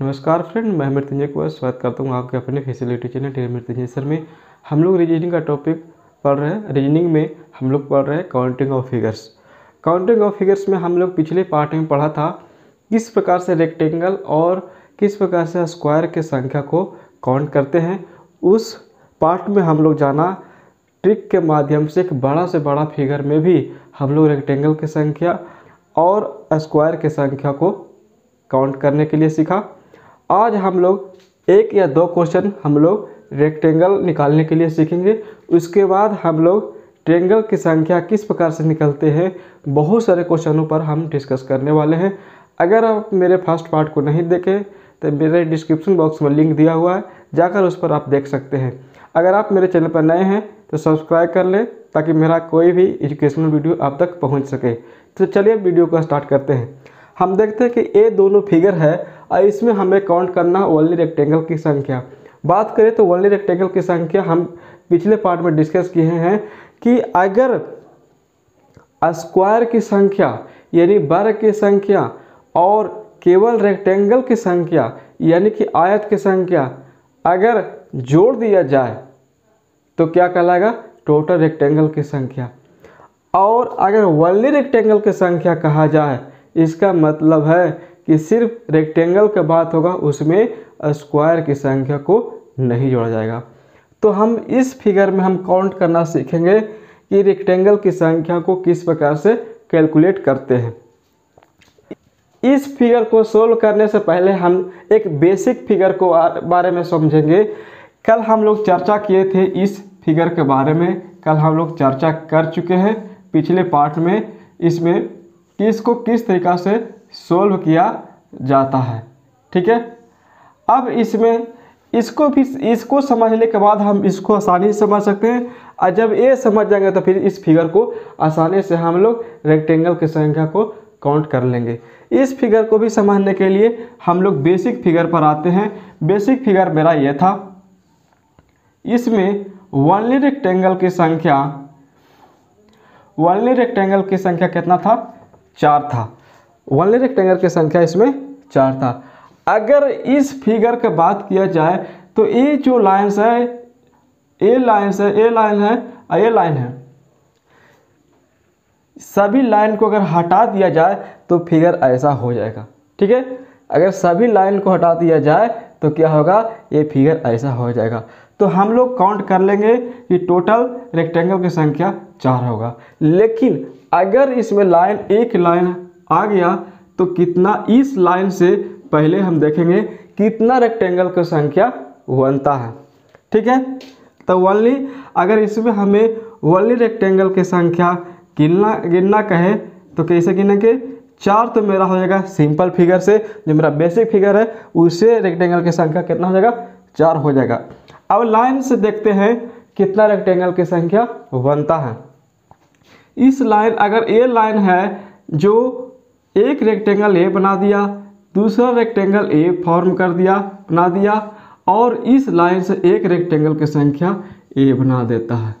नमस्कार फ्रेंड, मैं मृत्युंजय कुमार, स्वागत करता हूँ आपके अपने facility channel D Mrityunjay sir में। हम लोग रीजनिंग का टॉपिक पढ़ रहे हैं। रीजनिंग में हम लोग पढ़ रहे हैं counting of figures. Counting of figures में हम लोग पिछले पार्ट में पढ़ा था किस प्रकार से रेक्टेंगल और किस प्रकार से स्क्वायर के संख्या को काउंट करते हैं। उस पार्ट में हम लोग जाना ट्रिक के माध्यम से एक बड़ा से बड़ा फिगर में भी हम लोग रेक्टेंगल की संख्या और स्क्वायर के संख्या को काउंट करने के लिए सीखा। आज हम लोग एक या दो क्वेश्चन हम लोग रेक्टेंगल निकालने के लिए सीखेंगे। उसके बाद हम लोग ट्रेंगल की संख्या किस प्रकार से निकलते हैं, बहुत सारे क्वेश्चनों पर हम डिस्कस करने वाले हैं। अगर आप मेरे फ़र्स्ट पार्ट को नहीं देखें तो मेरे डिस्क्रिप्शन बॉक्स में लिंक दिया हुआ है, जाकर उस पर आप देख सकते हैं। अगर आप मेरे चैनल पर नए हैं तो सब्सक्राइब कर लें, ताकि मेरा कोई भी एजुकेशनल वीडियो आप तक पहुँच सके। तो चलिए वीडियो को स्टार्ट करते हैं। हम देखते हैं कि ये दोनों फिगर है और इसमें हमें काउंट करना है ओनली रेक्टेंगल की संख्या। बात करें तो ओनली रेक्टेंगल की संख्या हम पिछले पार्ट में डिस्कस किए हैं कि अगर स्क्वायर की संख्या, यानी वर्ग की संख्या और केवल रेक्टेंगल की संख्या, यानी कि आयत की संख्या अगर जोड़ दिया जाए तो क्या कहलाएगा? टोटल रेक्टेंगल की संख्या। और अगर वनली रेक्टेंगल की संख्या कहा जाए, इसका मतलब है कि सिर्फ़ रेक्टेंगल का बात होगा, उसमें स्क्वायर की संख्या को नहीं जोड़ा जाएगा। तो हम इस फिगर में हम काउंट करना सीखेंगे कि रेक्टेंगल की संख्या को किस प्रकार से कैलकुलेट करते हैं। इस फिगर को सोल्व करने से पहले हम एक बेसिक फिगर को बारे में समझेंगे। कल हम लोग चर्चा किए थे इस फिगर के बारे में। कल हम लोग चर्चा कर चुके हैं पिछले पार्ट में। इसमें कि इसको किस तरीक़ा से सोल्व किया जाता है। ठीक है? अब इसमें, इसको भी, इसको समझने के बाद हम इसको आसानी से समझ सकते हैं। और जब ये समझ जाएँगे तो फिर इस फिगर को आसानी से हम लोग रेक्टेंगल की संख्या को काउंट कर लेंगे। इस फिगर को भी समझने के लिए हम लोग बेसिक फिगर पर आते हैं। बेसिक फिगर मेरा ये था। इसमें वनली रेक्टेंगल की संख्या वनली रेक्टेंगल की संख्या कितना था? चार था। वनली रेक्टेंगल की संख्या इसमें चार था। अगर इस फिगर का बात किया जाए तो ये जो लाइन्स है ए लाइन्स है ए लाइन है ए लाइन है। सभी लाइन को अगर हटा दिया जाए तो फिगर ऐसा हो जाएगा। ठीक है? अगर सभी लाइन को हटा दिया जाए तो क्या होगा? ये फिगर ऐसा हो जाएगा। तो हम लोग काउंट कर लेंगे कि टोटल रेक्टेंगल की संख्या चार होगा। लेकिन अगर इसमें लाइन एक लाइन आ गया तो कितना इस लाइन से पहले हम देखेंगे कितना रेक्टेंगल की संख्या बनता है। ठीक है? तो वनली अगर इसमें हमें वनली रेक्टेंगल की संख्या गिनना गिनना कहे तो कैसे गिनेंगे? चार तो मेरा हो जाएगा सिंपल फिगर से, जो मेरा बेसिक फिगर है, उससे रेक्टेंगल की संख्या कितना हो जाएगा? चार हो जाएगा। अब लाइन से देखते हैं कितना रेक्टेंगल की संख्या बनता है। इस लाइन अगर ये लाइन है जो एक रेक्टेंगल ए बना दिया, दूसरा रेक्टेंगल ए फॉर्म कर दिया, बना दिया और इस लाइन से एक रेक्टेंगल की संख्या ए बना देता है।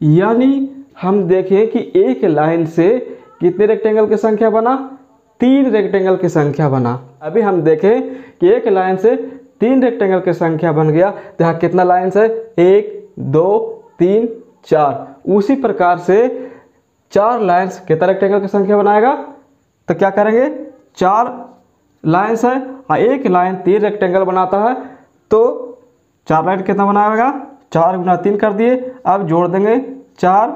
यानी हम देखें कि एक लाइन से कितने रेक्टेंगल की संख्या बना? तीन रेक्टेंगल की संख्या बना। अभी हम देखें कि एक लाइन से तीन रेक्टेंगल की संख्या बन गया तो यहाँ कितना लाइन्स है? एक, दो, तीन, चार। उसी प्रकार से चार लाइन्स कितना रेक्टेंगल की संख्या बनाएगा? तो क्या करेंगे? चार लाइन्स है। और एक लाइन तीन रेक्टेंगल बनाता है। तो चार लाइन कितना बनाएगा? चार गुना तीन कर दिए। अब जोड़ देंगे चार।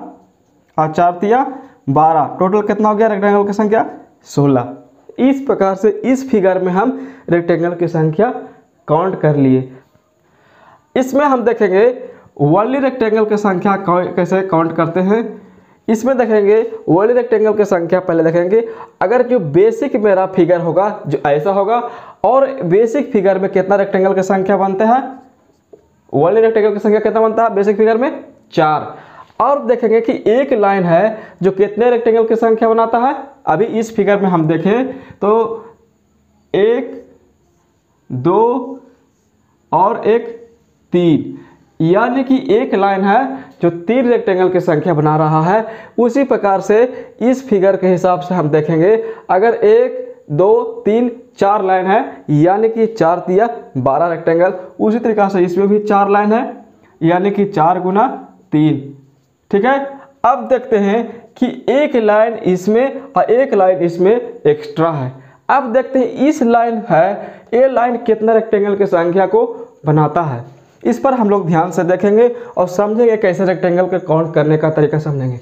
और चार तिया बारह। टोटल कितना हो गया रेक्टेंगल की संख्या? सोलह। इस प्रकार से इस फिगर में हम रेक्टेंगल की संख्या काउंट कर लिए। इसमें हम देखेंगे वनली रेक्टेंगल की संख्या कैसे काउंट करते हैं? इसमें देखेंगे वनली रेक्टेंगल की संख्या पहले देखेंगे। अगर जो बेसिक मेरा फिगर होगा, जो ऐसा होगा, और बेसिक फिगर में कितना रेक्टेंगल की संख्या बनते हैं? वनली रेक्टेंगल की संख्या कितना बनता है? बेसिक फिगर में चार। और देखेंगे कि एक लाइन है जो कितने रेक्टेंगल की संख्या बनाता है? अभी इस फिगर में हम देखें तो एक, दो और एक, तीन। यानी कि एक लाइन है जो तीन रेक्टेंगल की संख्या बना रहा है, उसी प्रकार से इस फिगर के हिसाब से हम देखेंगे। अगर एक, दो, तीन, चार लाइन है, यानी कि चार दिया बारह रेक्टेंगल उसी तरीका से इसमें भी चार लाइन है, यानी कि चार गुना तीन। ठीक है? अब देखते हैं कि एक लाइन इसमें और एक लाइन इसमें एक्स्ट्रा है। अब देखते हैं इस लाइन है, ये लाइन कितना रेक्टेंगल की संख्या को बनाता है? इस पर हम लोग ध्यान से देखेंगे और समझेंगे कैसे रेक्टेंगल के काउंट करने का तरीका समझेंगे।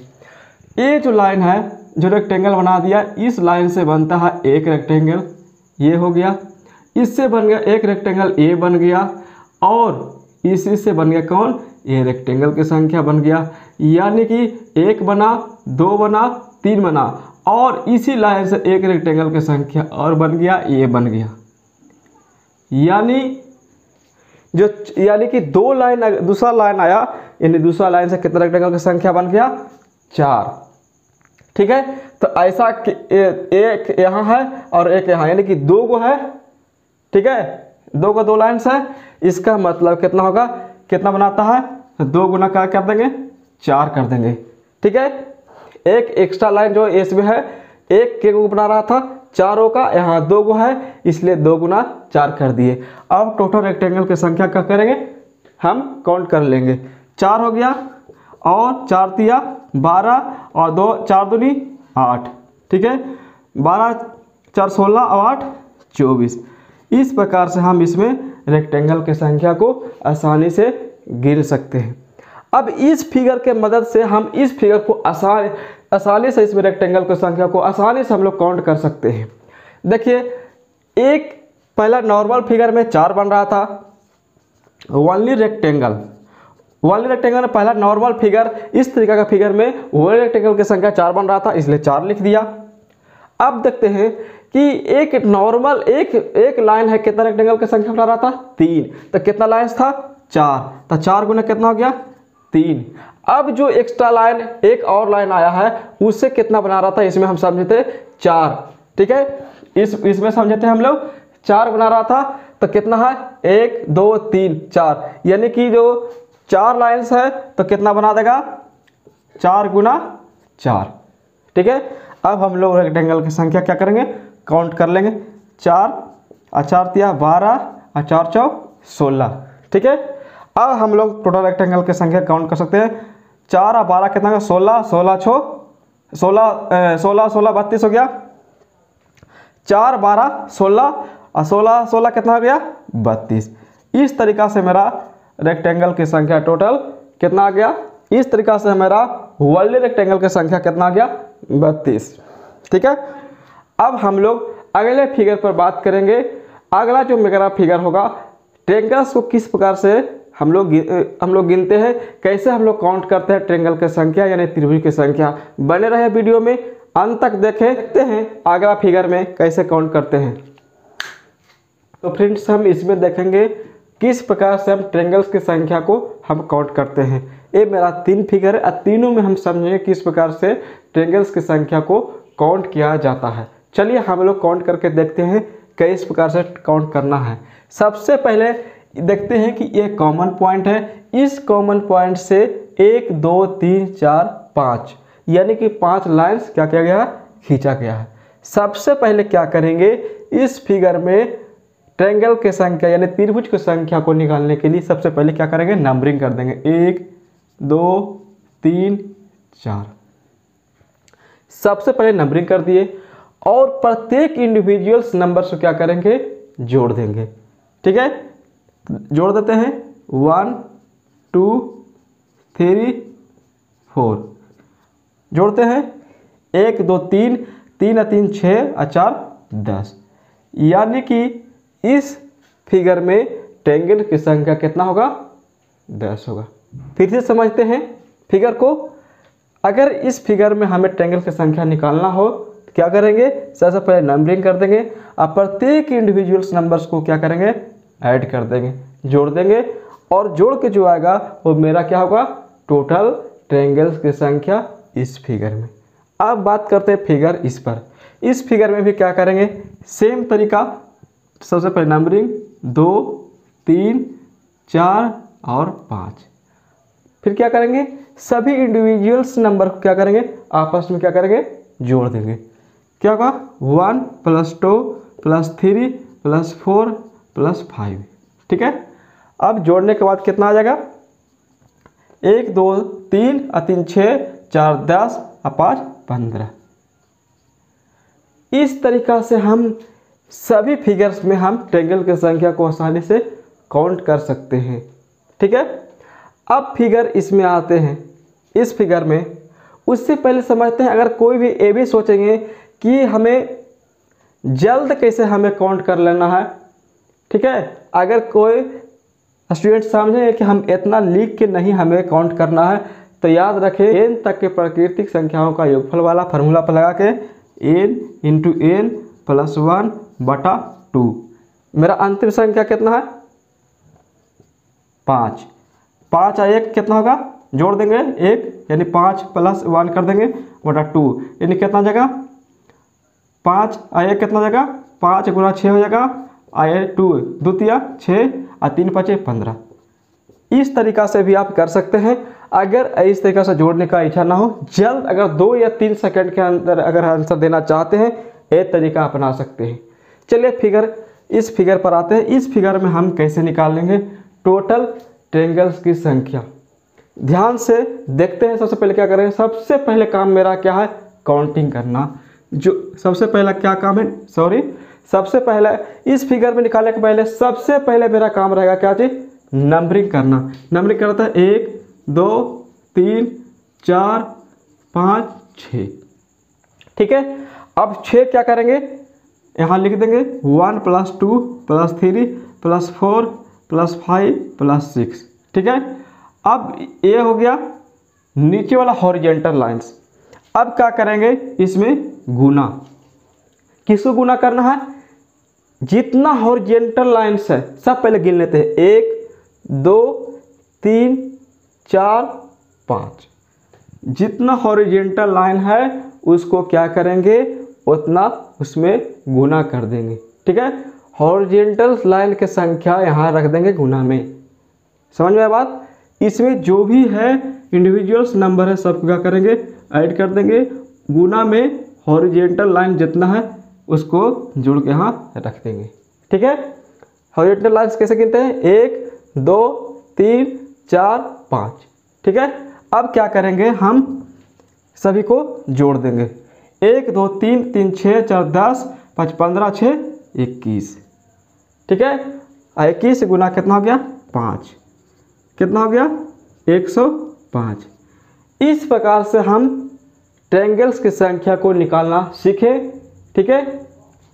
ये जो लाइन है, जो रेक्टेंगल बना दिया, इस लाइन से बनता है एक रेक्टेंगल ये हो गया। इससे बन गया एक रेक्टेंगल ए बन गया। और इसी से बन गया कौन? ये रेक्टेंगल की संख्या बन गया। यानी कि एक बना, दो बना, तीन बना। और इसी लाइन से एक रेक्टेंगल की संख्या और बन गया, ये बन गया। यानी जो यानी कि दो लाइन दूसरा लाइन आया, यानी दूसरा लाइन से कितना रेक्टेंगल की संख्या बन गया? चार। ठीक है? तो ऐसा एक यहाँ है और एक यहाँ, यानी कि दो को है। ठीक है? दो को दो लाइन है। इसका मतलब कितना होगा? कितना बनाता है? तो दो गुना क्या कर देंगे? चार कर देंगे। ठीक है? एक एक्स्ट्रा लाइन जो एस में है, एक के को बना रहा था चारों का, यहाँ दो गो है, इसलिए दो गुना चार कर दिए। अब टोटल रेक्टेंगल की संख्या क्या करेंगे? हम काउंट कर लेंगे। चार हो गया, और चार तिया बारह, और दो, चार दूनी, आठ। ठीक है? बारह, चार सोलह, और आठ, चौबीस। इस प्रकार से हम इसमें रेक्टेंगल की संख्या को आसानी से गिर सकते हैं। अब इस फिगर के मदद से हम इस फिगर को आसान आसानी से इसमें रेक्टेंगल की संख्या को आसानी से हम लोग काउंट कर सकते हैं। देखिए, एक पहला नॉर्मल फिगर में चार बन रहा था। वनली रेक्टेंगल वनली रेक्टेंगल में पहला नॉर्मल फिगर इस तरीका का फिगर में वनली रेक्टेंगल की संख्या चार बन रहा था, इसलिए चार लिख दिया। अब देखते हैं कि एक नॉर्मल एक एक लाइन है, कितना रेक्टेंगल की संख्या बना रहा था? तीन। तो कितना लाइन था? चार। तो चार गुना कितना हो गया? तीन। अब जो एक्स्ट्रा लाइन एक और लाइन आया है उससे कितना बना रहा था? इसमें हम समझे थे चार। ठीक है? इस, इसमें समझे थे हम लोग, चार बना रहा था तो कितना है? एक, दो, तीन, चार। यानी कि जो चार लाइन्स है तो कितना बना देगा? चार गुना चार। ठीक है? अब हम लोग रेक्टेंगल की संख्या क्या करेंगे? काउंट कर लेंगे। चार, अचार तिया बारह, अचार चौ सोलह। ठीक है? अब हम लोग टोटल रेक्टेंगल की संख्या काउंट कर सकते हैं। चार और बारह कितना सोलह सोलह छो, सोलह सोलह सोलह, बत्तीस हो गया। चार, बारह, सोलह, और सोलह सोलह कितना हो गया? बत्तीस। इस तरीका से मेरा रेक्टेंगल की संख्या टोटल कितना आ गया? इस तरीका से मेरा वर्ल्ड रेक्टेंगल की संख्या कितना आ गया? बत्तीस। ठीक है? अब हम लोग अगले फिगर पर बात करेंगे। अगला जो मेरा फिगर होगा ट्रेंगल्स को किस प्रकार से हम लोग हम लोग गिनते हैं, कैसे हम लोग काउंट करते हैं ट्रेंगल की संख्या यानी त्रिभुज की संख्या। बने रहे वीडियो में, अंत तक देखें, देखते हैं अगला फिगर में कैसे काउंट करते हैं। तो फ्रेंड्स हम इसमें देखेंगे किस प्रकार से हम ट्रेंगल्स की संख्या को हम काउंट करते हैं। ये मेरा तीन फिगर है, और तीनों में हम समझेंगे किस प्रकार से ट्रेंगल्स की संख्या को काउंट किया जाता है। चलिए हम लोग काउंट करके देखते हैं, किस प्रकार से काउंट करना है। सबसे पहले देखते हैं कि ये कॉमन पॉइंट है। इस कॉमन पॉइंट से एक, दो, तीन, चार, पाँच, यानी कि पाँच लाइंस क्या किया गया खींचा गया है। सबसे पहले क्या करेंगे? इस फिगर में ट्रेंगल के संख्या, यानी त्रिभुज की संख्या को निकालने के लिए सबसे पहले क्या करेंगे? नंबरिंग कर देंगे। एक, दो, तीन, चार। सबसे पहले नंबरिंग कर दिए और प्रत्येक इंडिविजुअल्स नंबर से क्या करेंगे? जोड़ देंगे। ठीक है? जोड़ देते हैं। One, two, three, four. जोड़ते हैं। एक, दो, तीन। तीन तीन छः और चार, दस। यानी कि इस फिगर में टेंगल की संख्या कितना होगा? दस होगा। फिर से समझते हैं फिगर को। अगर इस फिगर में हमें ट्रेंगल की संख्या निकालना हो तो क्या करेंगे? सबसे पहले नंबरिंग कर देंगे। और प्रत्येक इंडिविजुअल्स नंबर्स को क्या करेंगे? ऐड कर देंगे, जोड़ देंगे और जोड़ के जो आएगा वो मेरा क्या होगा? टोटल ट्रेंगल्स की संख्या इस फिगर में। अब बात करते हैं फिगर इस पर। इस फिगर में भी क्या करेंगे? सेम तरीका, सबसे पहले नंबरिंग दो, तीन, चार और पाँच। फिर क्या करेंगे? सभी इंडिविजुअल्स नंबर को क्या करेंगे? आपस में क्या करेंगे? जोड़ देंगे। क्या होगा? One plus two plus three plus four plus five. ठीक है? अब जोड़ने के बाद कितना आ जाएगा? एक, दो, तीन, और तीन छः चार, दस, और पाँच, पंद्रह। इस तरीका से हम सभी फिगर्स में हम ट्रेंगल की संख्या को आसानी से काउंट कर सकते हैं। ठीक है? अब फिगर इसमें आते हैं। इस फिगर में उससे पहले समझते हैं, अगर कोई भी ये भी सोचेंगे कि हमें जल्द कैसे हमें काउंट कर लेना है ठीक है? अगर कोई स्टूडेंट समझे कि हम इतना लिख के नहीं हमें काउंट करना है तो याद रखें एन तक के प्राकृतिक संख्याओं का योगफल वाला फार्मूला पर लगा के N into N plus one बटा टू मेरा अंतिम संख्या कितना है? पाँच. पाँच और एक कितना होगा? जोड़ देंगे, एक, यानी पाँच प्लस वन कर देंगे, बटा टू यानी कितना जगह पाँच और एक कितना जगह पाँच गुना छः हो जाएगा आए, टू, द्वितीय, छः और तीन पचे, पंद्रह। इस तरीका से भी आप कर सकते हैं। अगर इस तरीका से जोड़ने का इच्छा ना हो, जल्द अगर दो या तीन सेकंड के अंदर अगर आंसर देना चाहते हैं एक तरीका अपना सकते हैं। चलिए फिगर, इस फिगर पर आते हैं। इस फिगर में हम कैसे निकाल लेंगे टोटल ट्रेंगल्स की संख्या। ध्यान से देखते हैं सबसे पहले क्या करें सबसे पहले काम मेरा क्या है? काउंटिंग करना। जो सबसे पहला क्या काम है? सॉरी सबसे पहले, इस फिगर में निकालने के पहले सबसे पहले मेरा काम रहेगा क्या चीज़ नंबरिंग करना। नंबरिंग करता है एक, दो, तीन, चार, पाँच, छ। ठीक है? अब छः क्या करेंगे? यहाँ लिख देंगे one plus two plus three plus four plus five plus six. ठीक है? अब ये हो गया नीचे वाला हॉरिजेंटल लाइंस अब क्या करेंगे? इसमें गुना। किसको गुना करना है? जितना हॉरिजेंटल लाइंस है, सब पहले गिन लेते हैं। एक, दो, तीन, चार, पाँच। जितना हॉरिजेंटल लाइन है, उसको क्या करेंगे? उतना उसमें गुना कर देंगे। ठीक है? हॉरिजेंटल लाइन की संख्या यहाँ रख देंगे गुना में। समझ में बात? इसमें जो भी है इंडिविजुअल्स नंबर है, सब क्या करेंगे? ऐड कर देंगे। गुना में हॉरिजेंटल लाइन जितना है उसको जोड़ के यहाँ रख देंगे। ठीक है? हॉरिजेंटल लाइन्स कैसे गिनते हैं? एक, दो, तीन, चार, पाँच। ठीक है? अब क्या करेंगे? हम सभी को जोड़ देंगे। एक, दो, तीन तीन छः चार, दस, पाँच, पंद्रह छः इक्कीस। ठीक है? इक्कीस गुना कितना हो गया? पाँच। कितना हो गया? एक सौ पाँच। इस प्रकार से हम ट्रेंगल्स की संख्या को निकालना सीखें। ठीक है?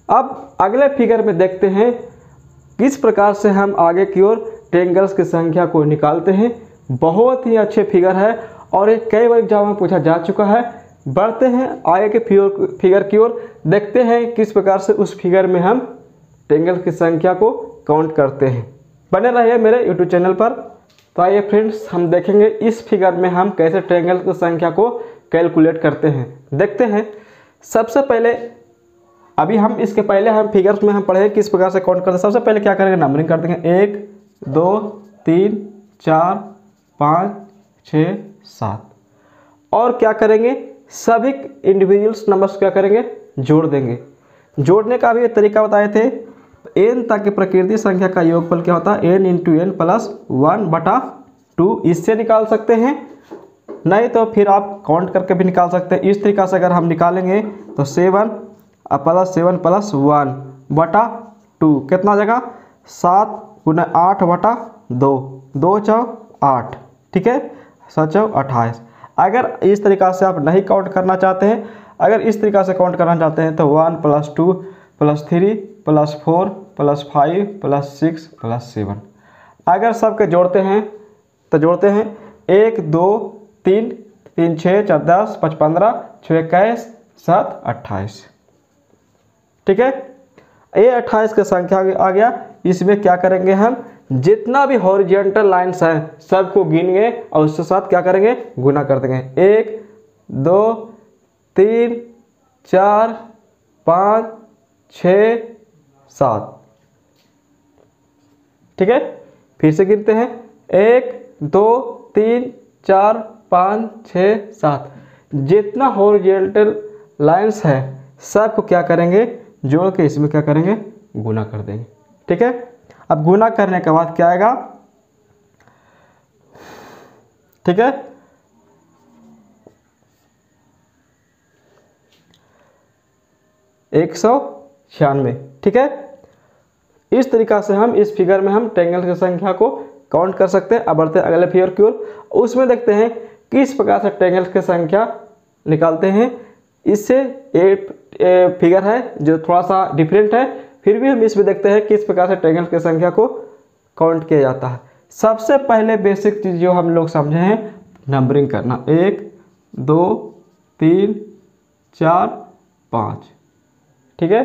अब अगले फिगर में देखते हैं किस प्रकार से हम आगे की ओर ट्रेंगल्स की संख्या को निकालते हैं। बहुत ही अच्छे फिगर है और ये कई बार एग्ज़ाम में पूछा जा चुका है। बढ़ते हैं आगे के फिगर फिगर की ओर। देखते हैं किस प्रकार से उस फिगर में हम ट्रेंगल की संख्या को काउंट करते हैं। बने रहिए मेरे यूट्यूब चैनल पर। तो आइए फ्रेंड्स हम देखेंगे इस फिगर में हम कैसे ट्रेंगल की संख्या को कैलकुलेट करते हैं। देखते हैं। सबसे पहले अभी हम इसके पहले हम फिगर्स में हम पढ़े किस प्रकार से काउंट करते हैं। सबसे पहले क्या करेंगे? नंबरिंग कर देंगे। एक, दो, तीन, चार, पाँच, छ, सात। और क्या करेंगे? सभी इंडिविजुअल्स नंबर्स क्या करेंगे? जोड़ देंगे। जोड़ने का भी तरीका बताए थे। एन तक की प्रकृति संख्या का योगफल क्या होता? है N into N plus one बटा टू इससे निकाल सकते हैं। नहीं तो फिर आप काउंट करके भी निकाल सकते हैं। इस तरीका से अगर हम निकालेंगे तो seven plus seven plus one बटा टू कितना जगह सात गुना आठ बटा दो। दो चौ आठ। ठीक है? सचौ अट्ठाईस। अगर इस तरीका से आप नहीं काउंट करना चाहते हैं, अगर इस तरीका से काउंट करना चाहते हैं तो one plus two plus three plus four plus five plus six plus seven अगर सबके जोड़ते हैं तो जोड़ते हैं। एक, दो, तीन तीन, छः, चार, दस पाँच पंद्रह, छः, इक्कीस, सात, अट्ठाईस। ठीक है? ए अट्ठाईस का संख्या आ गया। इसमें क्या करेंगे हम? जितना भी हॉरिजेंटल लाइंस हैं, सबको गिनेंगे और उसके साथ क्या करेंगे? गुना कर देंगे। एक, दो, तीन, चार, पाँच छ सात। ठीक है? फिर से गिनते हैं। एक, दो, तीन, चार, पाँच छ सात। जितना हॉरिजेंटल लाइंस है सबको क्या करेंगे? जोड़ के इसमें क्या करेंगे? गुना कर देंगे। ठीक है? अब गुना करने के बाद क्या आएगा? ठीक है? एक सौ छियानवे। ठीक है? इस तरीका से हम इस फिगर में हम ट्रेंगल की संख्या को काउंट कर सकते हैं। अब बढ़ते हैं अगले फिगर की ओर। उसमें देखते हैं किस प्रकार से ट्रेंगल की संख्या निकालते हैं। इससे एक फिगर है, जो थोड़ा सा डिफरेंट है, फिर भी हम इसमें देखते हैं किस प्रकार से ट्रेंगल की संख्या को काउंट किया जाता है। सबसे पहले बेसिक चीज़ जो हम लोग समझे हैं नंबरिंग करना। एक, दो, तीन, चार, पाँच। ठीक है?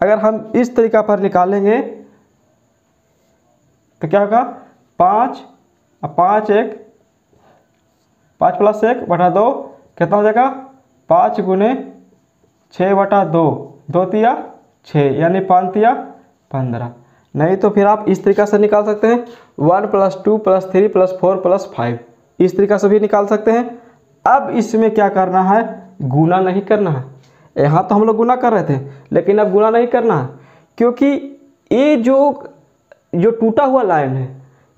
अगर हम इस तरीका पर निकालेंगे तो क्या होगा? पाँच पाँच एक, पाँच प्लस एक बटा दो, कितना हो जाएगा? पाँच गुने छः बटा दो दो तिया छः, यानी पाँच तिया पंद्रह। नहीं तो फिर आप इस तरीका से निकाल सकते हैं। One plus two plus three plus four plus five. इस तरीका से भी निकाल सकते हैं। अब इसमें क्या करना है? गुना नहीं करना है। यहाँ तो हम लोग गुना कर रहे थे, लेकिन अब गुना नहीं करना है। क्योंकि ये जो जो टूटा हुआ लाइन है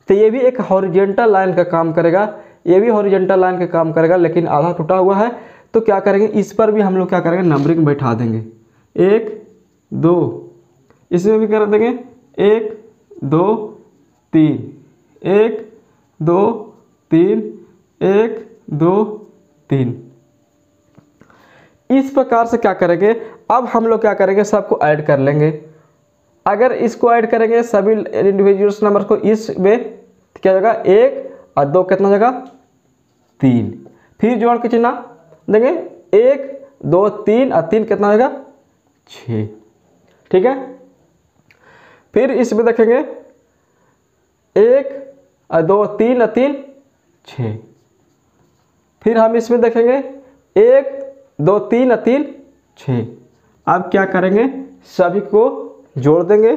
तो ये भी एक हॉरिजेंटल लाइन का काम करेगा। ये भी हॉरिजेंटल लाइन का काम करेगा, लेकिन आधा टूटा हुआ है। तो क्या करेंगे? इस पर भी हम लोग क्या करेंगे? नंबरिंग बैठा देंगे। एक, दो। इसमें भी कर देंगे। एक, दो, तीन। एक, दो, तीन। एक, दो, तीन। इस प्रकार से क्या करेंगे? अब हम लोग क्या करेंगे? सबको ऐड कर लेंगे। अगर इसको ऐड करेंगे, सभी इंडिविजुअल्स नंबर को इस में तो क्या होगा एक, और दो कितना जगह तीन। फिर जोड़ के चिन्ह देंगे एक, दो, तीन, और तीन कितना होगा छ ठीक है? फिर इसमें देखेंगे, एक, और दो, तीन, और तीन छ फिर हम इसमें देखेंगे, एक, दो, तीन, और तीन छ अब क्या करेंगे? सभी को जोड़ देंगे।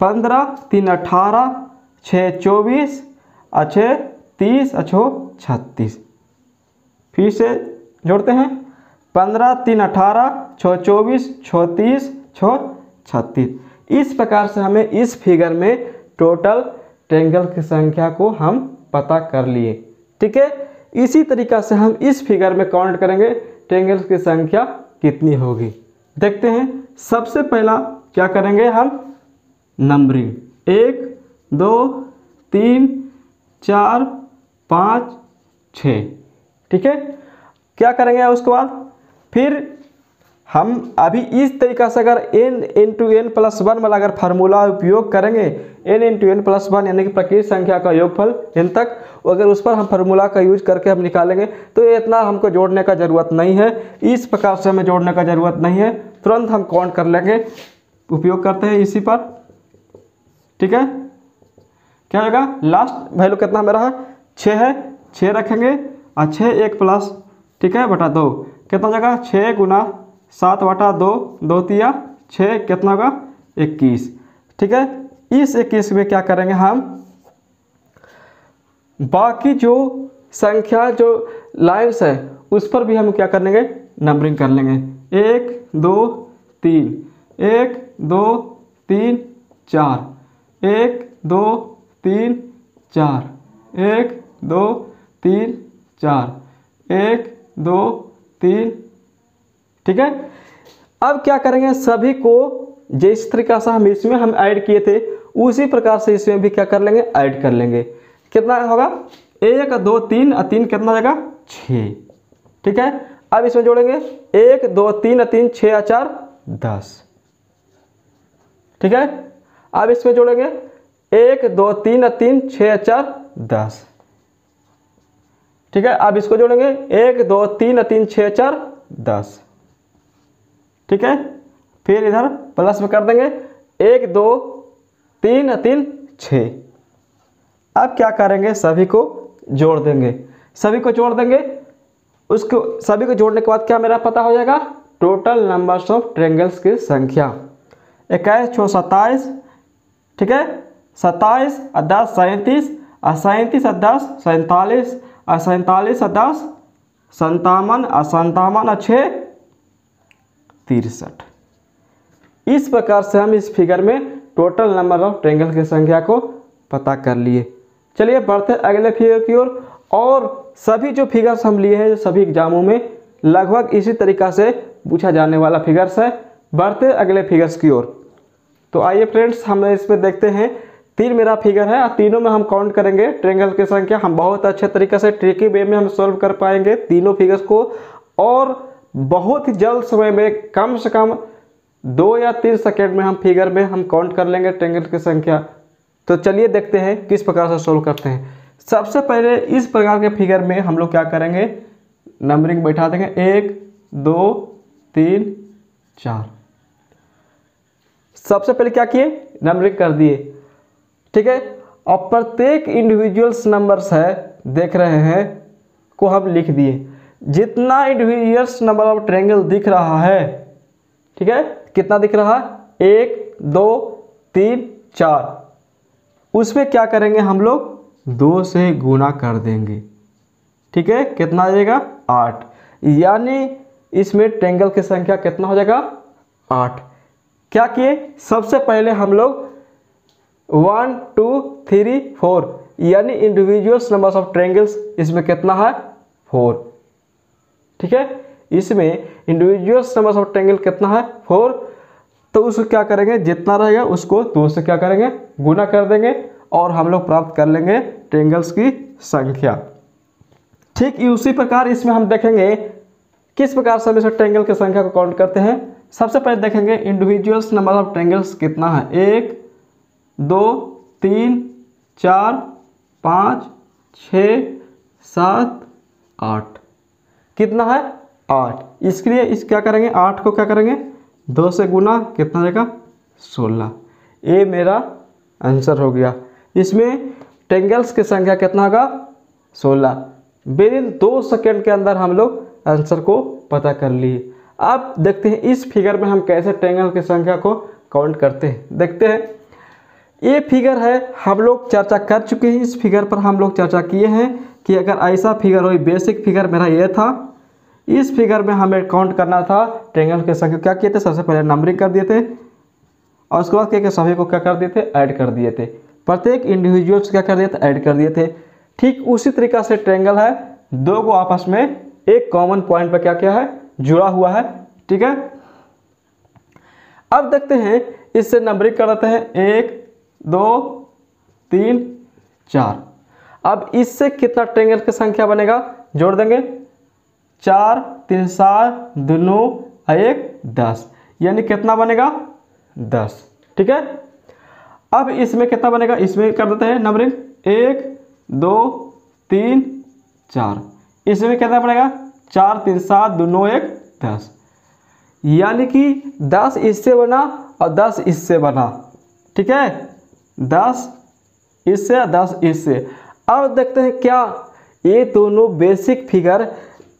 पंद्रह, तीन, अठारह छः चौबीस, और छः तीस अछो छत्तीस। फिर से जोड़ते हैं। पंद्रह, तीन, अठारह, छः, चौबीस, छः, तीस, छः, छत्तीस। इस प्रकार से हमें इस फिगर में टोटल ट्रेंगल की संख्या को हम पता कर लिए। ठीक है? इसी तरीका से हम इस फिगर में काउंट करेंगे ट्रेंगल की संख्या कितनी होगी। देखते हैं। सबसे पहला क्या करेंगे हम? नंबरिंग। एक, दो, तीन, चार, पाँच, छ। ठीक है? क्या करेंगे उसके बाद? फिर हम अभी इस तरीका से अगर N N two N plus one वाला अगर फार्मूला उपयोग करेंगे N N two N plus one यानी कि प्रकृत संख्या का योगफल एन तक अगर उस पर हम फार्मूला का यूज़ करके हम निकालेंगे तो इतना हमको जोड़ने का ज़रूरत नहीं है। इस प्रकार से हमें जोड़ने का ज़रूरत नहीं है। तुरंत हम काउंट कर लेंगे। उपयोग करते हैं इसी पर। ठीक है? क्या होगा? लास्ट वैल्यू कितना मेरा है? छः है। छः रखेंगे। और छः एक प्लस, ठीक है, बटा दो। कितना जगह? छः गुना सात बटा दो दो तिया, छः कितना होगा? इक्कीस। ठीक है, इस इक्कीस में क्या करेंगे हम? बाकी जो संख्या, जो लाइन्स है, उस पर भी हम क्या कर लेंगे? नंबरिंग कर लेंगे। एक, दो, तीन। एक, दो, तीन, चार। एक, दो, तीन, चार। एक, दो, तीन चार। एक, दो, तीन। ठीक है? अब क्या करेंगे? सभी को जिस तरीका से हम इसमें हम ऐड किए थे, उसी प्रकार से इसमें भी क्या कर लेंगे? ऐड कर लेंगे। कितना होगा? एक, दो, तीन, और तीन कितना जाएगा? छ। ठीक है? अब इसमें जोड़ेंगे। एक, दो, तीन तीन, छः चार, दस। ठीक है? अब इसमें जोड़ेंगे। एक, दो, तीन तीन, छः चार, दस। ठीक है? अब इसको जोड़ेंगे। एक, दो, तीन तीन छः चार, दस। ठीक है? फिर इधर प्लस में कर देंगे। एक, दो, तीन तीन छ अब क्या करेंगे? सभी को जोड़ देंगे। सभी को जोड़ देंगे। उसको, सभी को जोड़ने के बाद क्या मेरा पता हो जाएगा? टोटल नंबर्स ऑफ़ ट्रेंगल्स की संख्या। इक्कीस छो सत्ताईस। ठीक है? सत्ताईस और दस, सैंतीस। और सैंतीस और दस, सैंतालीस। और सैंतालीस दस, संतावन और संतावन और छः तिरसठ। इस प्रकार से हम इस फिगर में टोटल नंबर ऑफ़ ट्रेंगल की संख्या को पता कर लिए। चलिए बढ़ते अगले फिगर की ओर। और सभी जो फिगर्स हम लिए हैं सभी एग्जामों में, लगभग इसी तरीका से पूछा जाने वाला फिगर्स है। बढ़ते अगले फिगर्स की ओर। तो आइए फ्रेंड्स हम इसमें देखते हैं तीन मेरा फिगर है तीनों में हम काउंट करेंगे। ट्रेंगल की संख्या हम बहुत अच्छे तरीके से ट्रिकी वे में हम सॉल्व कर पाएँगे। तीनों फिगर्स को और बहुत ही जल्द समय में कम से कम दो या तीन सेकेंड में हम फिगर में हम काउंट कर लेंगे ट्रेंगल की संख्या। तो चलिए देखते हैं किस प्रकार से सोल्व करते हैं। सबसे पहले इस प्रकार के फिगर में हम लोग क्या करेंगे? नंबरिंग बैठा देंगे। एक, दो, तीन, चार। सबसे पहले क्या किए? नंबरिंग कर दिए। ठीक है? और प्रत्येक इंडिविजुअल्स नंबर्स है, देख रहे हैं, को हम लिख दिए। जितना इंडिविजुअल्स नंबर ऑफ़ ट्रेंगल दिख रहा है, ठीक है? कितना दिख रहा? है एक, दो, तीन, चार। उसमें क्या करेंगे हम लोग? दो से गुना कर देंगे। ठीक है? कितना आ जाएगा? आठ। यानी इसमें ट्रेंगल की संख्या कितना हो जाएगा? आठ। क्या किए? सबसे पहले हम लोग वन, टू, थ्री, फोर। यानी इंडिविजुअल्स नंबर्स ऑफ़ ट्रेंगल्स इसमें कितना है? फोर। ठीक है? इसमें इंडिविजुअल्स नंबर्स ऑफ़ ट्रेंगल कितना है? फोर। तो उसको क्या करेंगे? जितना रहेगा उसको दो से क्या करेंगे? गुना कर देंगे और हम लोग प्राप्त कर लेंगे ट्रेंगल्स की संख्या। ठीक, उसी प्रकार इसमें हम देखेंगे किस प्रकार से हम इस ट्रेंगल की संख्या को काउंट करते हैं। सबसे पहले देखेंगे इंडिविजुअल्स नंबर ऑफ़ ट्रेंगल्स कितना है? एक दो, तीन, चार, पाँच, छ, सात, आठ। कितना है? आठ। इसके लिए इस क्या करेंगे? आठ को क्या करेंगे? दो से गुना कितना जाएगा? सोलह। ये मेरा आंसर हो गया। इसमें टेंगल्स की संख्या कितना होगा? सोलह। विद इन दो सेकेंड के अंदर हम लोग आंसर को पता कर लिए। अब देखते हैं इस फिगर में हम कैसे ट्रेंगल की संख्या को काउंट करते हैं। देखते हैं। ये फिगर है, हम लोग चर्चा कर चुके हैं। इस फिगर पर हम लोग चर्चा किए हैं कि अगर ऐसा फिगर हो, बेसिक फिगर मेरा ये था। इस फिगर में हमें काउंट करना था, ट्रेंगल की संख्या क्या किए थे? सबसे पहले नंबरिंग कर दिए थे, और उसके बाद क्या सभी को क्या कर दिए थे? ऐड कर दिए थे। प्रत्येक इंडिविजुअल्स क्या कर दिए थे? ऐड कर दिए थे। ठीक उसी तरीका से ट्रेंगल है। दो को आपस में एक कॉमन पॉइंट पर क्या क्या है? जुड़ा हुआ है। ठीक है? अब देखते हैं, इससे नंबरिंग कर देते हैं। एक दो, तीन, चार। अब इससे कितना ट्रेंगल की संख्या बनेगा? जोड़ देंगे। चार, तीन, सात दोनों एक, दस। यानी कितना बनेगा? दस। ठीक है? अब इसमें कितना बनेगा? इसमें कर देते हैं नंबरिंग एक, दो, तीन, चार। इसमें कितना बनेगा? चार, तीन, सात दोनों एक, दस। यानी कि दस इससे बना और दस इससे बना। ठीक है? दस, इससे या दस, इससे। अब देखते हैं क्या ये दोनों बेसिक फिगर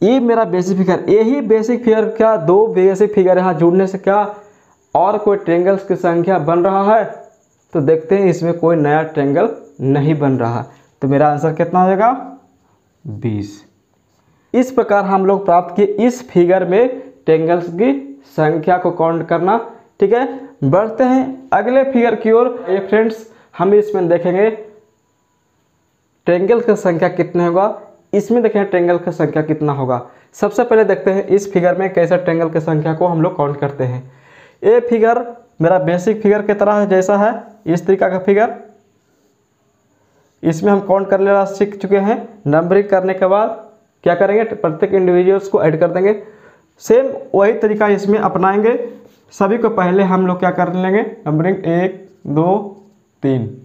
ये मेरा बेसिक फिगर यही बेसिक फिगर क्या दो बेसिक फिगर यहाँ जुड़ने से क्या और कोई ट्रेंगल्स की संख्या बन रहा है? तो देखते हैं इसमें कोई नया ट्रेंगल नहीं बन रहा। तो मेरा आंसर कितना हो जाएगा बीस। इस प्रकार हम लोग प्राप्त किए इस फिगर में ट्रेंगल्स की संख्या को काउंट करना, ठीक है? बढ़ते हैं अगले फिगर की ओर। ये फ्रेंड्स हम इसमें देखेंगे ट्रेंगल का संख्या कितने होगा? इसमें देखें ट्रेंगल की संख्या कितना होगा। सबसे पहले देखते हैं इस फिगर में कैसे ट्रेंगल की संख्या को हम लोग काउंट करते हैं। ये फिगर मेरा बेसिक फिगर की तरह है जैसा है, इस तरीका का फिगर इसमें हम काउंट कर लेना सीख चुके हैं। नंबरिंग करने के बाद क्या करेंगे? प्रत्येक इंडिविजुअल्स को ऐड कर देंगे। सेम वही तरीका इसमें अपनाएँगे। सभी को पहले हम लोग क्या कर लेंगे? नंबरिंग एक, दो तीन।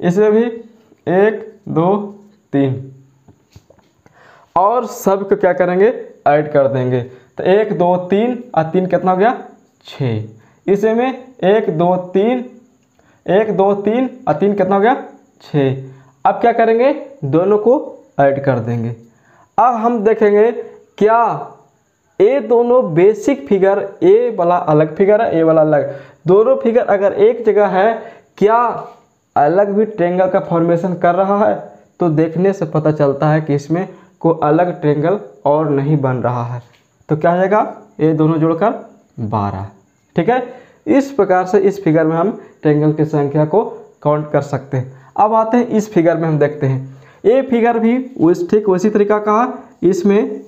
इसमें भी एक, दो, तीन। और सबको क्या करेंगे? ऐड कर देंगे। तो एक, दो, तीन। और तीन कितना हो गया? छः। इसमें एक, दो, तीन, एक, दो, तीन और तीन कितना हो गया? छः। अब क्या करेंगे? दोनों को ऐड कर देंगे। अब हम देखेंगे, क्या ए दोनों बेसिक फिगर ए वाला अलग फिगर है, ए वाला अलग। दोनों फिगर अगर एक जगह है क्या अलग भी ट्रेंगल का फॉर्मेशन कर रहा है? तो देखने से पता चलता है कि इसमें कोई अलग ट्रेंगल और नहीं बन रहा है। तो क्या हो जाएगा ये दोनों जोड़कर बारह। ठीक है? इस प्रकार से इस फिगर में हम ट्रेंगल की संख्या को काउंट कर सकते हैं। अब आते हैं इस फिगर में हम देखते हैं। ये फिगर भी उस ठीक उसी तरीका का इसमें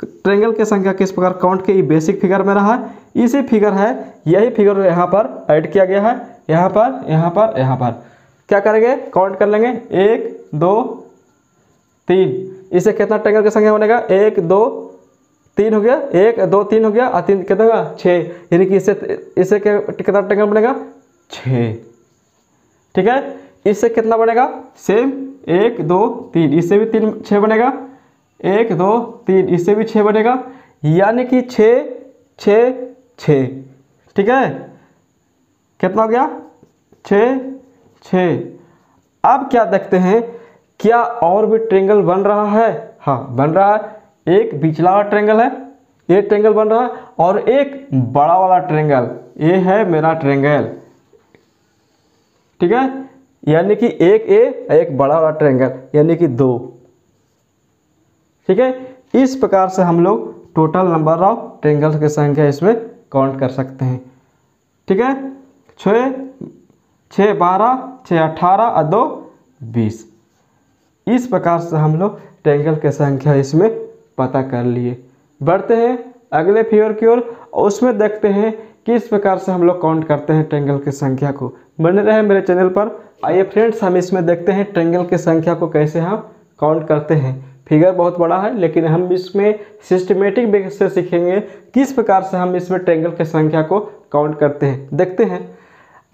ट्रेंगल की संख्या किस प्रकार काउंट की? बेसिक फिगर में रहा इसी फिगर है। यही फिगर यहाँ पर ऐड किया गया है। यहाँ पर यहाँ पर यहाँ पर। क्या करेंगे? काउंट कर लेंगे। एक, दो, तीन। इसे कितना ट्रेंगल की संख्या बनेगा? एक, दो, तीन हो गया। एक, दो, तीन हो गया। और तीन कितना होगा? छः यानी कि इससे इससे कितना ट्रेंगल बनेगा? छः ठीक है? इससे कितना बनेगा? सेम एक, दो, तीन। इससे भी तीन छः बनेगा। एक, दो, तीन। इससे भी छः बनेगा। यानी कि छः छः ठीक है? कितना हो गया? छः छः। अब क्या देखते हैं, क्या और भी ट्रेंगल बन रहा है? हाँ बन रहा है। एक बिचला ट्रेंगल है, ये ट्रेंगल बन रहा है, और एक बड़ा वाला ट्रेंगल ये है मेरा ट्रेंगल ठीक है? यानी कि एक ए, एक बड़ा वाला ट्रेंगल यानी कि दो। ठीक है? इस प्रकार से हम लोग टोटल नंबर ऑफ़ ट्रेंगल्स की संख्या इसमें काउंट कर सकते हैं। ठीक है? छः छः बारह, छः अठारह, और दो, बीस। इस प्रकार से हम लोग ट्रेंगल की संख्या इसमें पता कर लिए। बढ़ते हैं अगले फिगर की ओर। उसमें देखते हैं किस प्रकार से हम लोग काउंट करते हैं ट्रेंगल की संख्या को। बने रहे मेरे चैनल पर। आइए फ्रेंड्स हम इसमें देखते हैं ट्रेंगल की संख्या को कैसे हम काउंट करते हैं। फिगर बहुत बड़ा है, लेकिन हम इसमें सिस्टमेटिक बेस से सीखेंगे किस प्रकार से हम इसमें ट्रेंगल की संख्या को काउंट करते हैं। देखते हैं।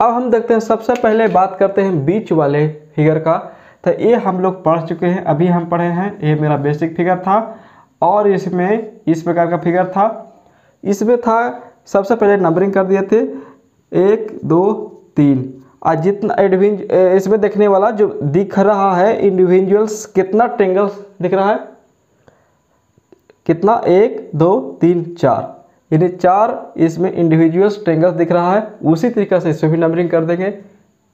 अब हम देखते हैं, सबसे पहले बात करते हैं बीच वाले फिगर का। तो ये हम लोग पढ़ चुके हैं, अभी हम पढ़े हैं, ये मेरा बेसिक फिगर था और इसमें इस प्रकार का फिगर था। इसमें था, सबसे पहले नंबरिंग कर दिए थे, एक, दो, तीन। और जितना एडविंज इसमें देखने वाला जो दिख रहा है इंडिविजुअल्स कितना ट्रेंगल्स दिख रहा है? कितना? एक, दो, तीन, चार। यानी चार इसमें इंडिविजुअल ट्रेंगल्स दिख रहा है, उसी तरीके से इसमें भी नंबरिंग कर देंगे।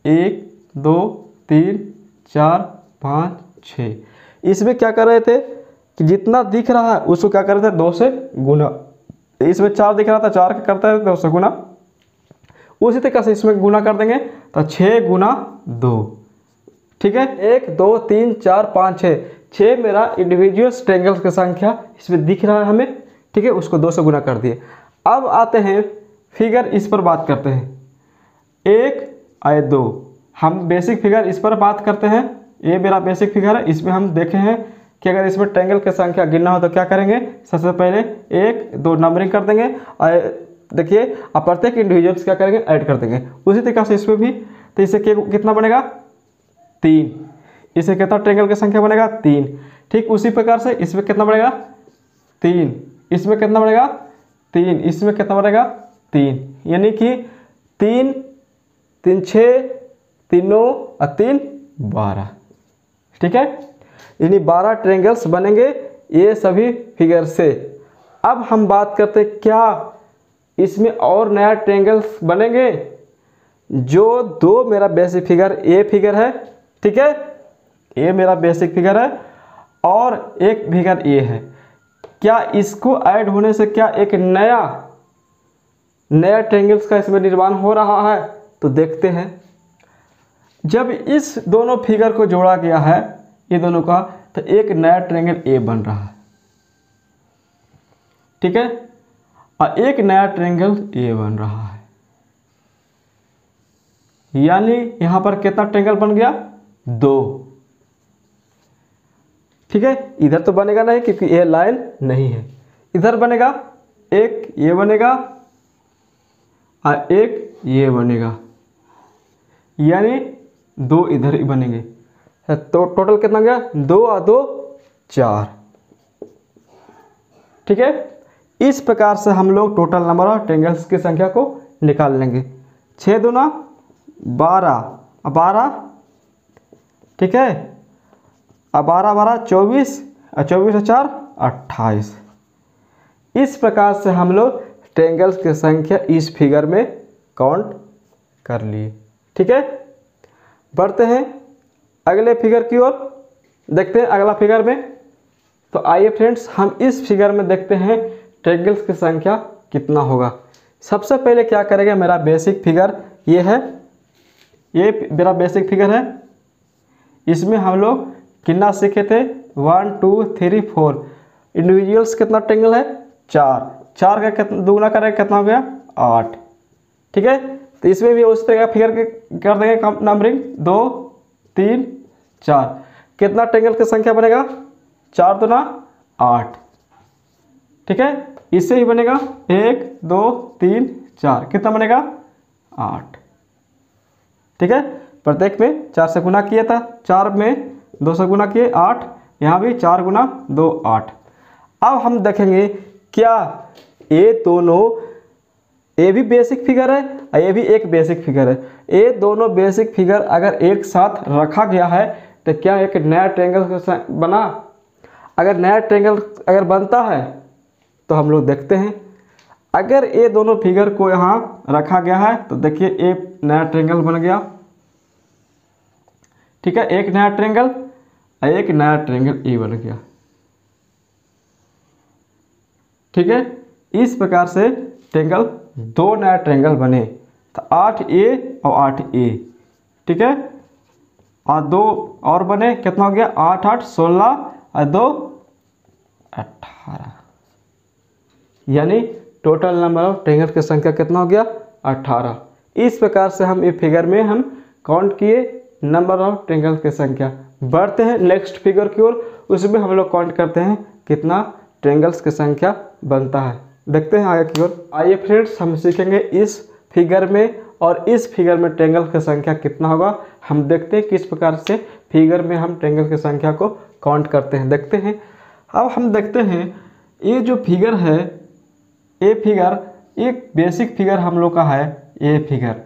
एक, दो, तीन, चार, पाँच छः इसमें क्या कर रहे थे? कि जितना दिख रहा है, उसको क्या कर रहे थे? दो से गुना। इसमें चार दिख रहा था, चार का करता है? दो से गुना। उसी तरीके से इसमें गुना कर देंगे तो छः गुना दो। ठीक है? एक, दो, तीन, चार, पाँच छः छः मेरा इंडिविजुअल ट्रेंगल्स की संख्या इसमें दिख रहा है हमें। ठीक है, उसको दो गुना कर दिए। अब आते हैं फिगर इस पर बात करते हैं। एक आए दो। हम बेसिक फिगर इस पर बात करते हैं। ये मेरा बेसिक फिगर है, इसमें हम देखे हैं कि अगर इसमें ट्रेंगल की संख्या गिनना हो तो क्या करेंगे? सबसे पहले एक, दो नंबरिंग कर देंगे। और देखिए, अब प्रत्येक इंडिविजुअल्स क्या करेंगे? ऐड कर देंगे। उसी तरीके से इसमें भी तो इसे कितना बनेगा? तीन। इसे कितना ट्रेंगल की संख्या बनेगा? तीन। ठीक उसी प्रकार से इसमें कितना बनेगा? तीन। इसमें कितना बनेगा? तीन। इसमें कितना बनेगा? तीन। यानी कि तीन तीन छः तीन नौ और तीन बारह। ठीक है? यानी बारह ट्रेंगल्स बनेंगे ये सभी फिगर से। अब हम बात करते हैं क्या इसमें और नया ट्रेंगल्स बनेंगे? जो दो मेरा बेसिक फिगर ए फिगर है, ठीक है? ये मेरा बेसिक फिगर है और एक फिगर ए है। क्या इसको ऐड होने से क्या एक नया नया ट्रेंगल्स का इसमें निर्माण हो रहा है? तो देखते हैं। जब इस दोनों फिगर को जोड़ा गया है, ये दोनों का तो एक नया ट्रेंगल ए बन रहा है। ठीक है? और एक नया ट्रेंगल ए बन रहा है। यानी यहाँ पर कितना ट्रेंगल बन गया? दो। ठीक है? इधर तो बनेगा नहीं, क्योंकि ये लाइन नहीं है। इधर बनेगा, एक ये बनेगा और एक ये बनेगा। यानी दो इधर ही बनेंगे। तो टोटल कितना गया? दो और दो, चार। ठीक है? इस प्रकार से हम लोग टोटल नंबर ऑफ़ ट्रेंगल्स की संख्या को निकाल लेंगे। छः दुना बारह बारह, ठीक है? अब बारह बारह, चौबीस और चौबीस और चार, अट्ठाईस। इस प्रकार से हम लोग ट्रेंगल्स की संख्या इस फिगर में काउंट कर लिए। ठीक है? बढ़ते हैं अगले फिगर की ओर। देखते हैं अगला फिगर में। तो आइए फ्रेंड्स हम इस फिगर में देखते हैं ट्रेंगल्स की संख्या कितना होगा। सबसे पहले क्या करेंगे? मेरा बेसिक फिगर ये है। ये मेरा बेसिक फिगर है। इसमें हम लोग कितना सीखे थे? One two three four individuals कितना ट्रेंगल है? चार. चार का कितना दुगना कितना हो गया? आठ. ठीक है? तो इसमें भी उस तरह का फिगर कर देंगे नंबरिंग दो, तीन, चार. कितना ट्रेंगल की संख्या बनेगा? चार दुना आठ. ठीक है? इससे ही बनेगा एक, दो, तीन, चार. कितना बनेगा? आठ. ठीक है? प्रत्येक में चार से गुना किया था। चार में दो सौ गुना किए आठ, यहाँ भी चार गुना दो आठ। अब हम देखेंगे क्या ये दोनों, ये भी बेसिक फिगर है और ये भी एक बेसिक फिगर है। ये दोनों बेसिक फिगर अगर एक साथ रखा गया है तो क्या एक नया ट्रेंगल बना? अगर नया ट्रेंगल अगर बनता है तो हम लोग देखते हैं। अगर ये दोनों फिगर को यहाँ रखा गया है तो देखिए एक नया ट्रेंगल बन गया। ठीक है, एक नया ट्रेंगल एक नया ट्रेंगल ए बन गया। ठीक है, इस प्रकार से ट्रेंगल दो नया ट्रेंगल बने। तो आठ ए और आठ ए ठीक है? और दो और बने, कितना हो गया? आठ आठ, सोलह, और दो, अठारह। यानी टोटल नंबर ऑफ़ ट्रेंगल की संख्या कितना हो गया? अठारह। इस प्रकार से हम ये फिगर में हम काउंट किए नंबर ऑफ़ ट्रेंगल की संख्या। बढ़ते हैं नेक्स्ट फिगर की ओर। उसमें हम लोग काउंट करते हैं कितना ट्रेंगल्स की संख्या बनता है। देखते हैं आगे की ओर। आइए फ्रेंड्स हम सीखेंगे इस फिगर में और इस फिगर में ट्रेंगल की संख्या कितना होगा। हम देखते हैं किस प्रकार से फिगर में हम ट्रेंगल की संख्या को काउंट करते हैं। देखते हैं। अब हम देखते हैं, ये जो फिगर है, ये फिगर, एक बेसिक फिगर हम लोग का है, ये फिगर।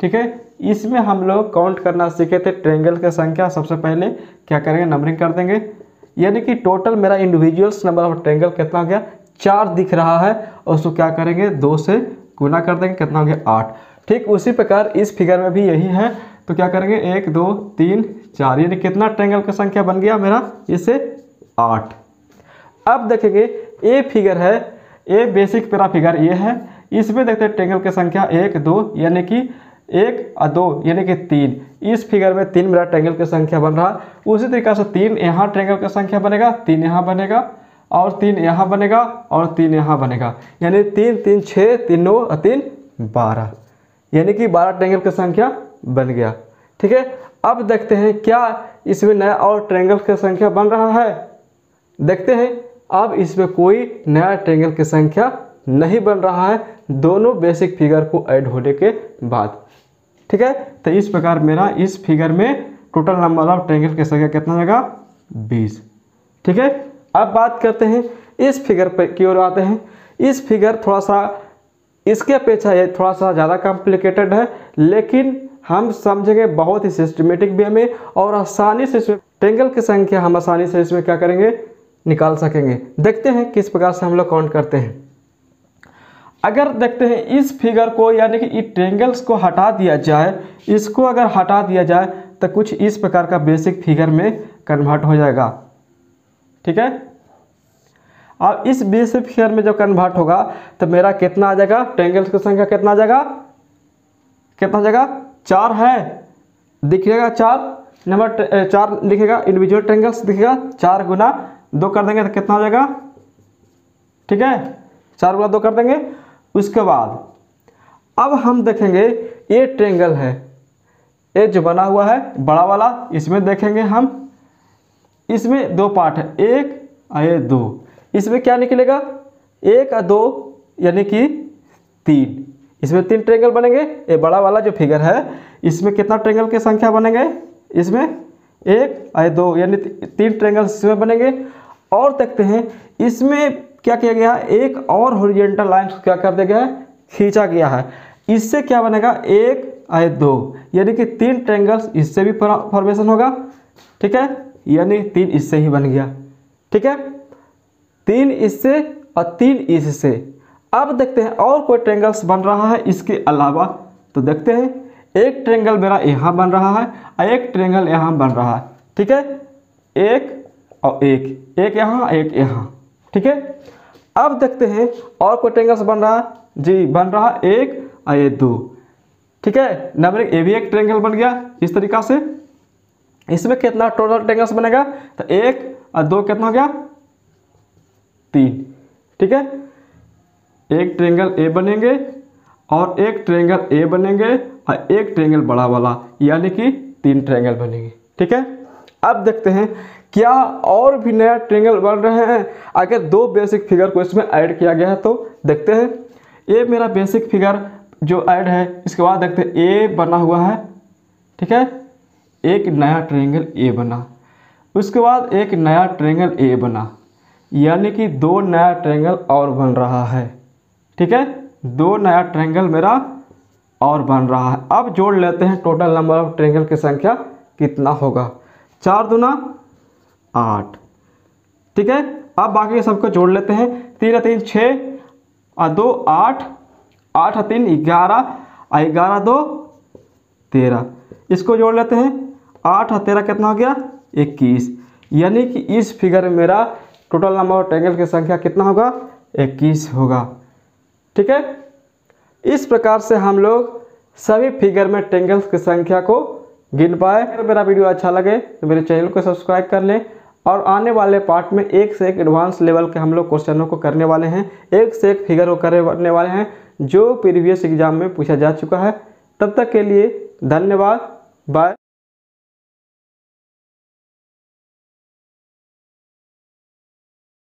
ठीक है? इसमें हम लोग काउंट करना सीखे थे ट्रेंगल की संख्या। सबसे पहले क्या करेंगे? नंबरिंग कर देंगे। यानी कि टोटल मेरा इंडिविजुअल्स नंबर ऑफ़ ट्रेंगल कितना हो गया? चार दिख रहा है। और उसको क्या करेंगे? दो से गुना कर देंगे। कितना हो गया? आठ। ठीक उसी प्रकार इस फिगर में भी यही है। तो क्या करेंगे? एक, दो, तीन, चार। यानी कितना ट्रेंगल की संख्या बन गया मेरा? इसे आठ। अब देखेंगे ए फिगर है। ए बेसिक मेरा फिगर ये है। इसमें देखते हैं ट्रेंगल की संख्या एक, दो। यानी कि एक, और दो, यानी कि तीन। इस फिगर में तीन मेरा ट्रेंगल की संख्या बन रहा। उसी तरीके से तीन यहाँ ट्रेंगल की संख्या बनेगा, तीन यहाँ बनेगा, और तीन यहाँ बनेगा, और तीन यहाँ बनेगा। यानी तीन तीन छः तीन, नौ, और तीन, बारह। यानी कि बारह ट्रेंगल की संख्या बन गया। ठीक है? अब देखते हैं क्या इसमें नया और ट्रेंगल की संख्या बन रहा है। देखते हैं, अब इसमें कोई नया ट्रेंगल की संख्या नहीं बन रहा है। दोनों बेसिक फिगर को ऐड होने के बाद। ठीक है? तो इस प्रकार मेरा इस फिगर में टोटल नंबर ऑफ़ ट्रेंगल की संख्या कितना होगा बीस। ठीक है? अब बात करते हैं इस फिगर पर की ओर आते हैं। इस फिगर थोड़ा सा इसके अपेक्षा ये थोड़ा सा ज़्यादा कॉम्प्लिकेटेड है, लेकिन हम समझेंगे बहुत ही सिस्टमेटिक वे में और आसानी से इसमें ट्रेंगल की संख्या हम आसानी से इसमें क्या करेंगे? निकाल सकेंगे। देखते हैं किस प्रकार से हम लोग काउंट करते हैं। अगर देखते हैं इस फिगर को, यानी कि इस ट्रेंगल्स को हटा दिया जाए, इसको अगर हटा दिया जाए तो कुछ इस प्रकार का बेसिक फिगर में कन्वर्ट हो जाएगा। ठीक है? अब इस बेसिक फिगर में जब कन्वर्ट होगा तो मेरा कितना आ जाएगा? ट्रेंगल्स की संख्या कितना आ जाएगा? कितना आ जाएगा? चार है। दिखेगा चार? नंबर चार लिखेगा इंडिविजुअल ट्रेंगल्स दिखेगा, चार गुना दो कर देंगे तो कितना हो जाएगा? ठीक है? चार गुना दो कर देंगे। उसके बाद, अब हम देखेंगे ये ट्रेंगल है। ये जो बना हुआ है, बड़ा वाला, इसमें देखेंगे हम। इसमें दो पार्ट है, एक और ये दो। इसमें क्या निकलेगा? एक और दो, यानी कि तीन। इसमें तीन ट्रेंगल बनेंगे, ये बड़ा वाला जो फिगर है, इसमें कितना ट्रेंगल की संख्या बनेंगे? इसमें एक और दो, यानी तीन ट्रेंगल इसमें बनेंगे। और देखते हैं, इसमें क्या किया गया है? एक और होरिजेंटल लाइन क्या कर दिया गया है? खींचा गया है। इससे क्या बनेगा? एक आए दो। यानी कि तीन ट्रेंगल्स इससे भी फॉर्मेशन होगा। ठीक है? यानी तीन इससे ही बन गया। ठीक है? तीन इससे और तीन इससे अब देखते हैं और कोई ट्रेंगल्स बन रहा है इसके अलावा। तो देखते हैं। एक ट्रेंगल मेरा यहाँ बन रहा है और एक ट्रेंगल यहाँ बन रहा है। ठीक है? एक और एक। एक यहाँ एक यहाँ। ठीक है? अब देखते हैं और कोई ट्रेंगल्स बन रहा जी, बन रहा एक और ये दो। ठीक है? नंबर ये भी एक ट्रेंगल बन गया इस तरीका से। इसमें कितना टोटल ट्रेंगल्स बनेगा? तो एक और दो कितना हो गया? तीन। ठीक है? एक ट्रेंगल ए बनेंगे और एक ट्रेंगल ए बनेंगे और एक ट्रेंगल बड़ा वाला, यानी कि तीन ट्रेंगल बनेंगे। ठीक है? अब देखते हैं क्या और भी नया ट्रेंगल बन रहे हैं? अगर दो बेसिक फिगर को इसमें ऐड किया गया है तो देखते हैं। ये मेरा बेसिक फिगर जो ऐड है, इसके बाद देखते हैं ए बना हुआ है, ठीक है? एक नया ट्रेंगल ए बना। उसके बाद एक नया ट्रेंगल ए बना। यानी कि दो नया ट्रेंगल और बन रहा है, ठीक है? दो नया ट्रेंगल मेरा और बन रहा है। अब जोड़ लेते हैं टोटल नंबर ऑफ़ ट्रेंगल की संख्या कितना होगा। चार दुना आठ। ठीक है? अब बाकी के सबको जोड़ लेते हैं। तीन तीन छः दो, आठ। आठ तीन, ग्यारह। ग्यारह, दो, तेरह। इसको जोड़ लेते हैं। आठ और तेरह कितना हो गया? इक्कीस। यानी कि इस फिगर में मेरा टोटल नंबर ऑफ़ ट्रेंगल की संख्या कितना होगा? इक्कीस होगा। ठीक है? इस प्रकार से हम लोग सभी फिगर में ट्रेंगल्स की संख्या को गिन पाए। अगर मेरा वीडियो अच्छा लगे तो मेरे चैनल को सब्सक्राइब कर लें। और आने वाले पार्ट में एक से एक एडवांस लेवल के हम लोग क्वेश्चनों को करने वाले हैं। एक से एक फिगर को करने वाले हैं, जो प्रीवियस एग्ज़ाम में पूछा जा चुका है। तब तक के लिए धन्यवाद। बाय